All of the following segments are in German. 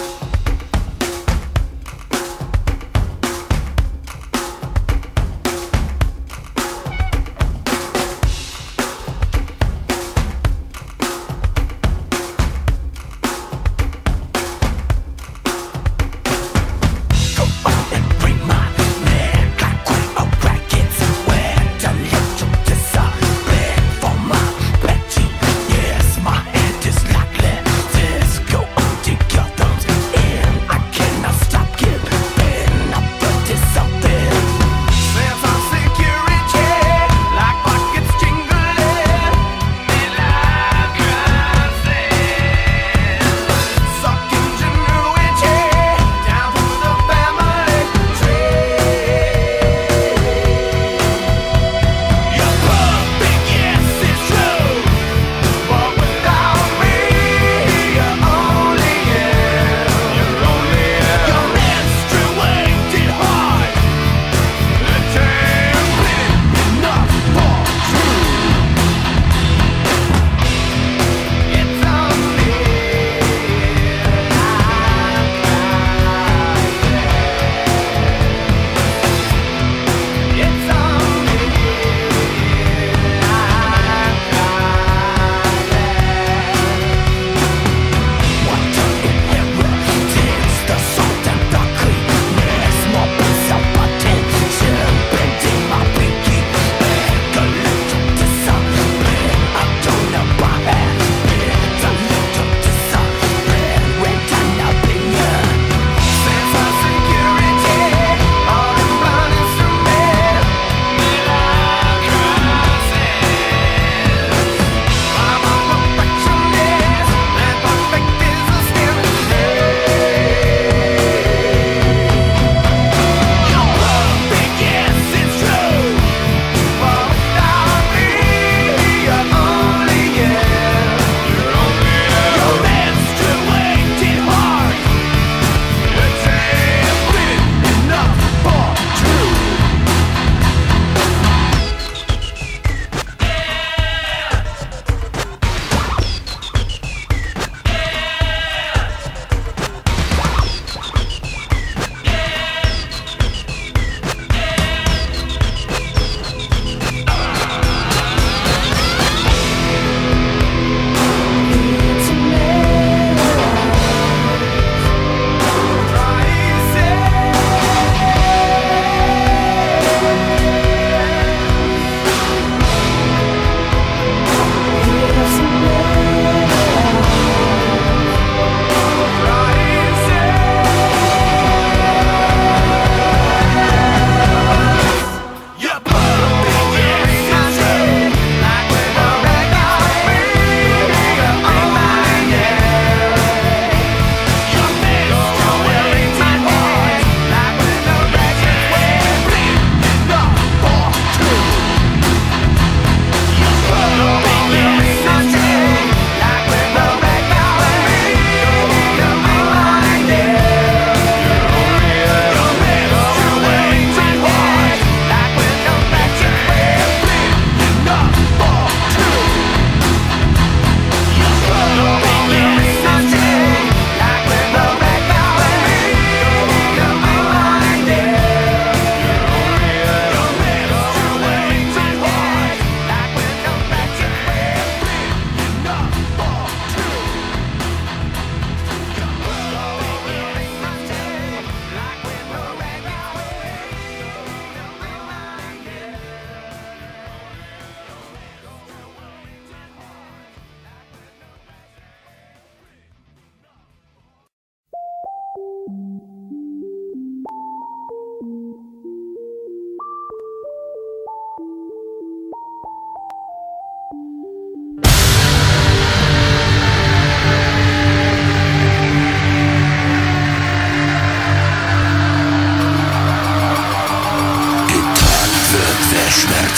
you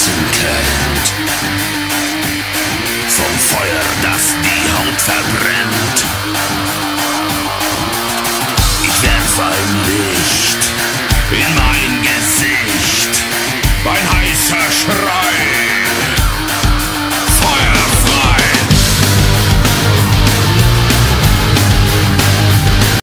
Herzen klemmt. Vom Feuer, das die Haut verbrennt.